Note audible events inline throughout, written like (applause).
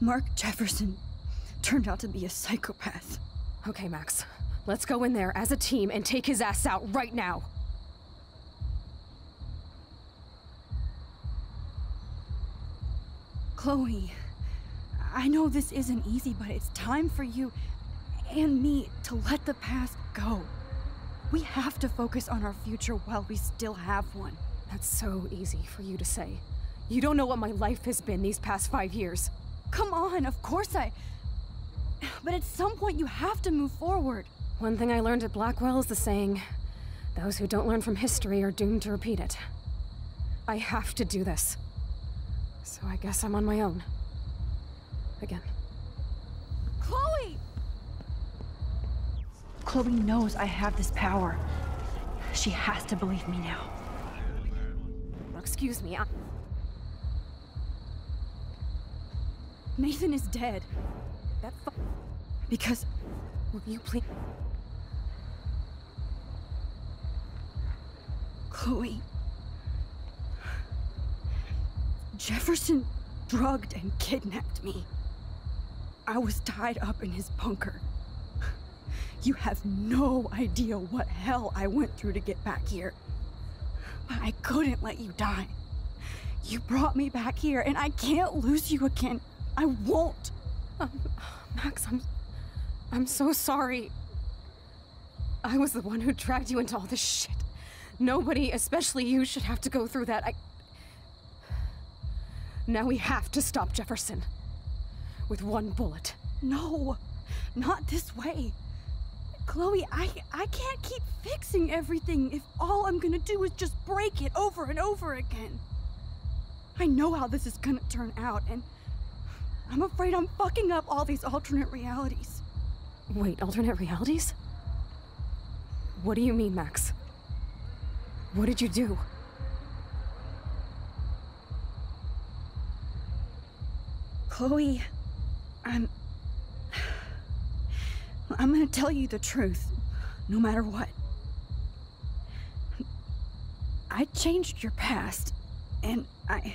Mark Jefferson turned out to be a psychopath. Okay, Max. Let's go in there as a team and take his ass out right now. Chloe, I know this isn't easy, but it's time for you and me to let the past go. We have to focus on our future while we still have one. That's so easy for you to say. You don't know what my life has been these past five years. Come on, of course I. But at some point, you have to move forward. One thing I learned at Blackwell is the saying those who don't learn from history are doomed to repeat it. I have to do this. So I guess I'm on my own. Again. Chloe! Chloe knows I have this power. She has to believe me now. Excuse me, I Nathan is dead. That Because Will you please- Chloe. Jefferson drugged and kidnapped me. I was tied up in his bunker. You have no idea what hell I went through to get back here. But I couldn't let you die. You brought me back here, and I can't lose you again. I won't. Um, Max, I'm. I'm so sorry. I was the one who dragged you into all this shit. Nobody, especially you, should have to go through that. I. Now we have to stop Jefferson. With one bullet. No, not this way. Chloe, I I can't keep fixing everything if all I'm gonna do is just break it over and over again. I know how this is gonna turn out, and I'm afraid I'm fucking up all these alternate realities. Wait, alternate realities? What do you mean, Max? What did you do? Chloe, I'm. I'm gonna tell you the truth, no matter what. I changed your past, and I.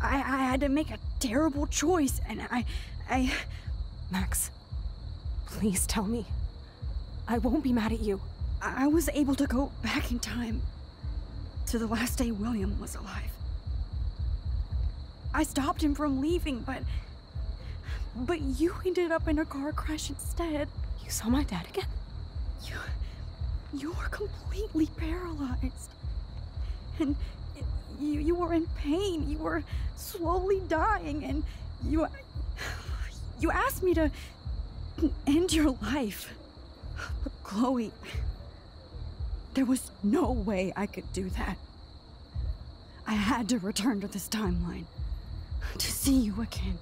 I, I had to make a terrible choice, and I. I. Max, please tell me. I won't be mad at you. I was able to go back in time to the last day William was alive. I stopped him from leaving, but. But you ended up in a car crash instead. You saw my dad again? You. You were completely paralyzed. And you, you were in pain. You were slowly dying, and you. You asked me to end your life. But Chloe. There was no way I could do that. I had to return to this timeline. To see you again.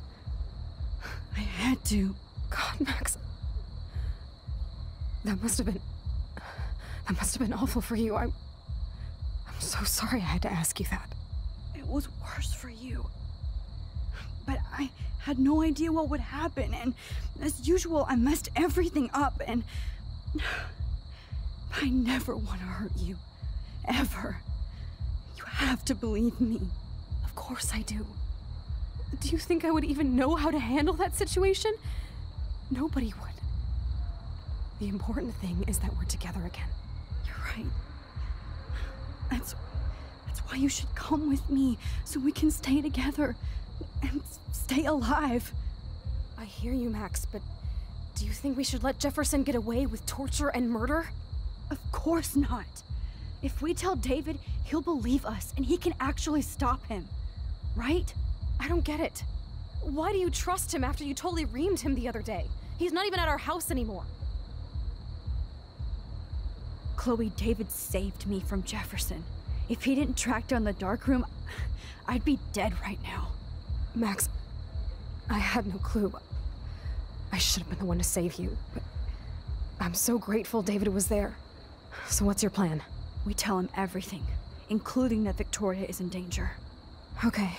I had to. God, Max. That must have been. That must have been awful for you. I'm. So sorry I had to ask you that. It was worse for you. But I had no idea what would happen, and as usual, I messed everything up, and. I never want to hurt you. Ever. You have to believe me. Of course I do. Do you think I would even know how to handle that situation? Nobody would. The important thing is that we're together again. You're right. That's that's why you should come with me so we can stay together and stay alive. I hear you, Max, but do you think we should let Jefferson get away with torture and murder? Of course not. If we tell David, he'll believe us and he can actually stop him. Right? I don't get it. Why do you trust him after you totally reamed him the other day? He's not even at our house anymore. Chloe, David saved me from Jefferson. If he didn't track down the dark room, I'd be dead right now. Max, I had no clue. I should have been the one to save you, but I'm so grateful David was there. So what's your plan? We tell him everything, including that Victoria is in danger. Okay.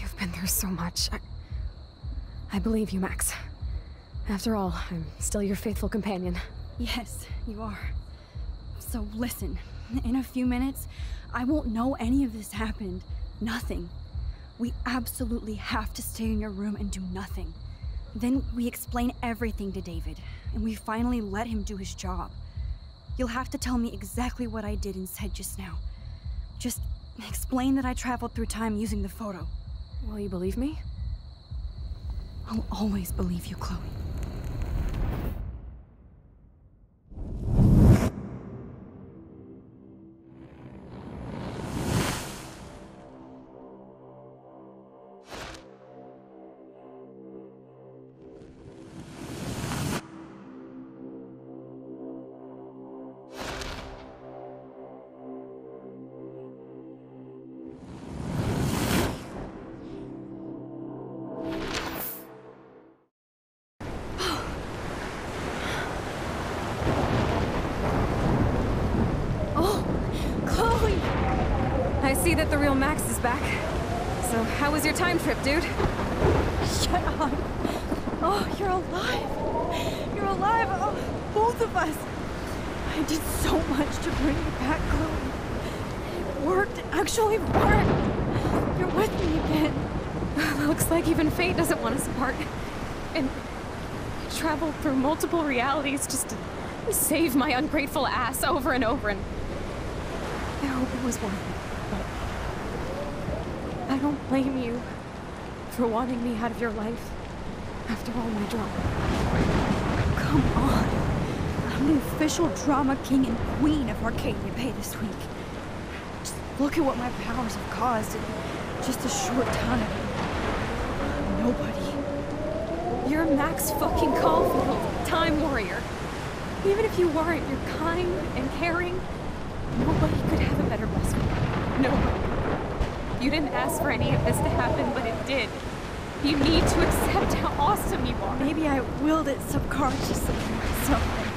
You've been through so much. I, I believe you, Max. After all, I'm still your faithful companion. Yes, you are. So listen, in a few minutes, I won't know any of this happened. Nothing. We absolutely have to stay in your room and do nothing. Then we explain everything to David, and we finally let him do his job. You'll have to tell me exactly what I did and said just now. Just explain that I traveled through time using the photo. Will you believe me? I'll always believe you, Chloe. See that the real Max is back. So, how was your time trip, dude? Shut up. Oh, you're alive. You're alive. Oh, both of us. I did so much to bring you back, Chloe. It worked. It actually worked. You're with me again. (sighs) Looks like even fate doesn't want us apart. And I traveled through multiple realities just to save my ungrateful ass over and over, and I hope it was worth it. I don't blame you for wanting me out of your life after all my drama. Come on. I'm the official drama king and queen of Arcadia Bay this week. Just look at what my powers have caused in just a short time. Nobody. You're Max fucking Caulfield, Time Warrior. Even if you weren't, you're kind and caring. Nobody could have a better best friend. Nobody. You didn't ask for any of this to happen, but it did. You need to accept how awesome you are. Maybe I willed it subconsciously or something.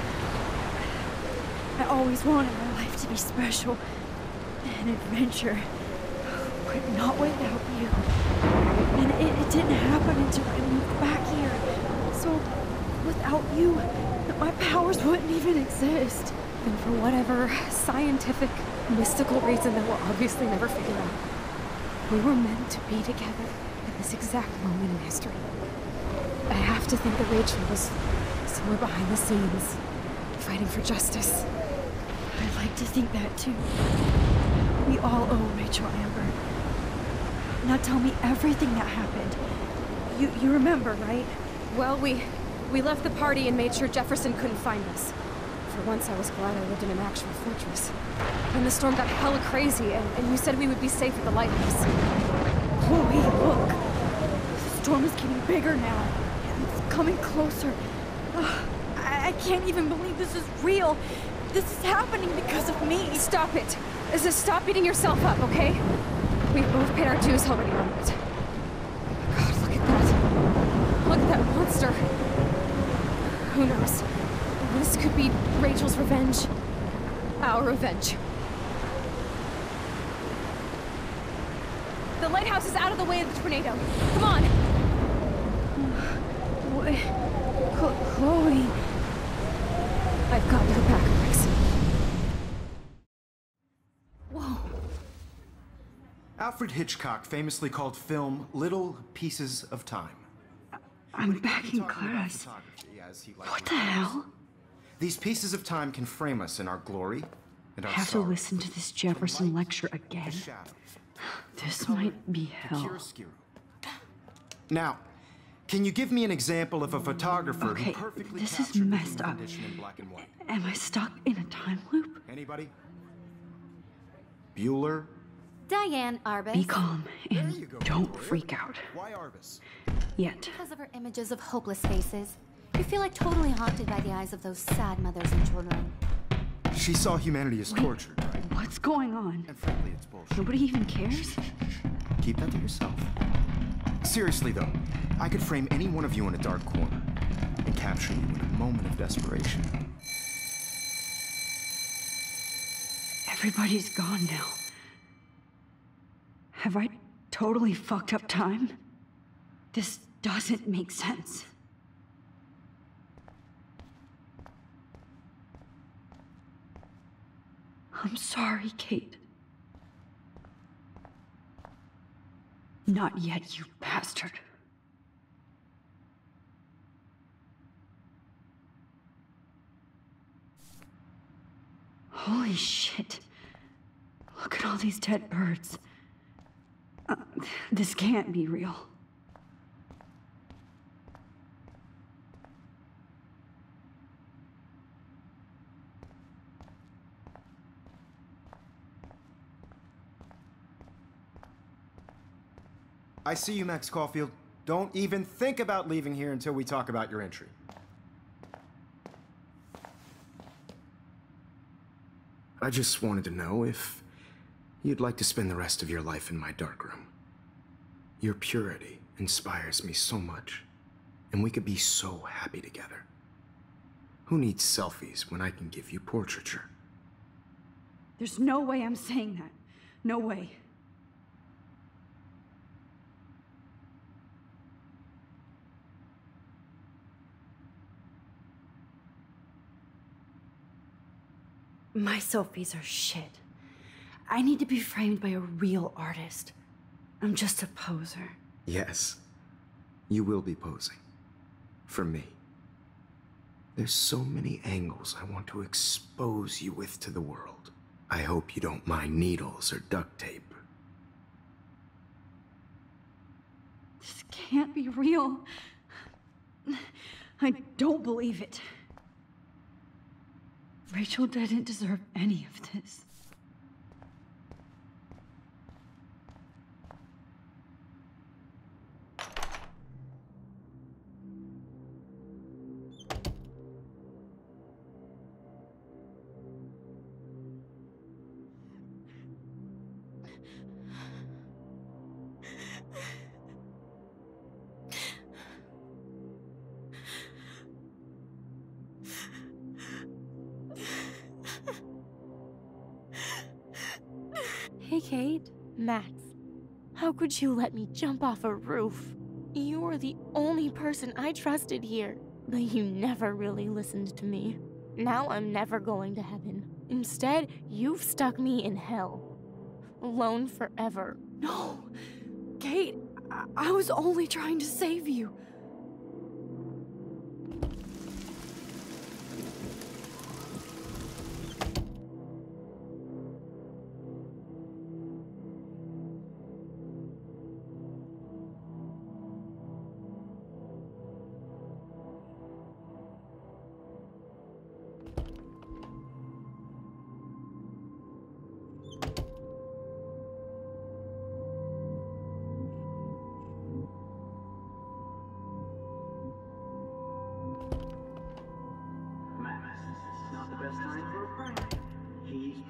I always wanted my life to be special. An adventure. But not without you. And it, it didn't happen until I moved back here. So, without you, my powers wouldn't even exist. And for whatever scientific, mystical reason that we'll obviously never figure out, we were meant to be together at this exact moment in history. I have to think that Rachel was somewhere behind the scenes, fighting for justice. I'd like to think that too. We all owe Rachel Amber. Now tell me everything that happened. You you remember, right? Well, we we left the party and made sure Jefferson couldn't find us. For once, I was glad I lived in an actual fortress. Then the storm got hella crazy, and, and you said we would be safe at the lighthouse. Chloe, look. The storm is getting bigger now. It's coming closer. I, I can't even believe this is real. This is happening because of me. Stop it! Is this stop beating yourself up, okay? We've both paid our dues already on it. God, look at that. Look at that monster. Who knows? This could be Rachel's revenge. Our revenge. The lighthouse is out of the way of the tornado. Come on! What? Chlo- Chloe. I've got your back, Max. Whoa. Alfred Hitchcock famously called film little pieces of time. I'm But back in class. as he What the call it. hell? These pieces of time can frame us in our glory and I our have to listen to this Jefferson light lecture again. (sighs) This color might be hell. Now, can you give me an example of a photographer Okay, who perfectly this is captured the messed human up. condition in black and white? Am I stuck in a time loop? Anybody? Bueller? Diane Arbus. Be calm and go, don't Bueller. freak out. Why Arbus? Yet. Because of her images of hopeless faces, you feel like totally haunted by the eyes of those sad mothers and children. She saw humanity as tortured, right? What's going on? And frankly, it's bullshit. Nobody even cares? Keep that to yourself. Seriously, though, I could frame any one of you in a dark corner and capture you in a moment of desperation. Everybody's gone now. Have I totally fucked up time? This doesn't make sense. I'm sorry, Kate. Not yet, you bastard. Holy shit. Look at all these dead birds. Uh, this can't be real. I see you, Max Caulfield. Don't even think about leaving here until we talk about your entry. I just wanted to know if you'd like to spend the rest of your life in my darkroom. Your purity inspires me so much, and we could be so happy together. Who needs selfies when I can give you portraiture? There's no way I'm saying that. No way. My selfies are shit. I need to be framed by a real artist. I'm just a poser. Yes, you will be posing. For me. There's so many angles I want to expose you with to the world. I hope you don't mind needles or duct tape. This can't be real. I don't believe it. Rachel didn't deserve any of this. Hey, Kate. Max. How could you let me jump off a roof? You were the only person I trusted here, but you never really listened to me. Now I'm never going to heaven. Instead, you've stuck me in hell. Alone forever. (gasps) No! Kate, I, I was only trying to save you.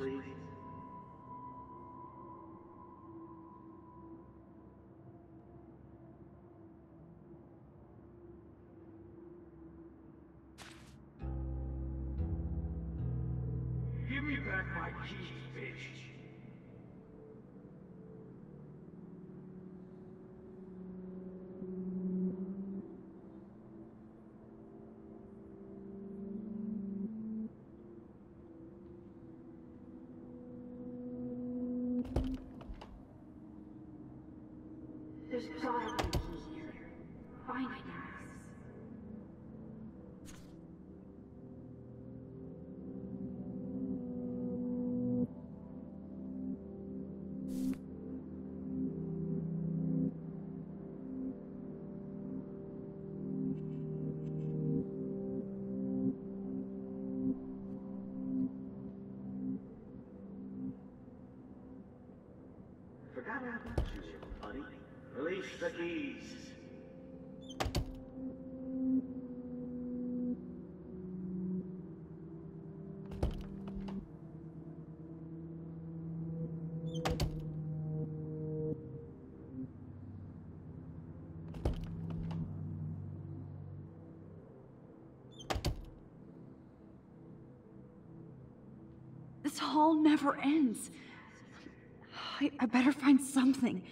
Give me back my keys, bitch. The keys. This hall never ends. I, I better find something.